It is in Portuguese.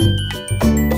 Música